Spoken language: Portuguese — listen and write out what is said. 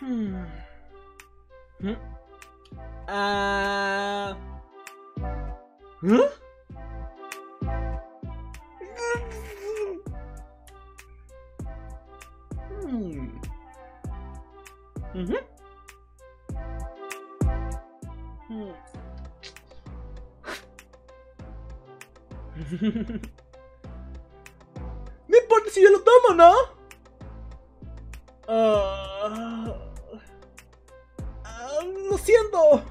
Hmm. Hmm. Ah. Huh? Hmm. Mhm. Hmm. No importa si yo lo tomo, ¿no? Ah, ah, lo siento.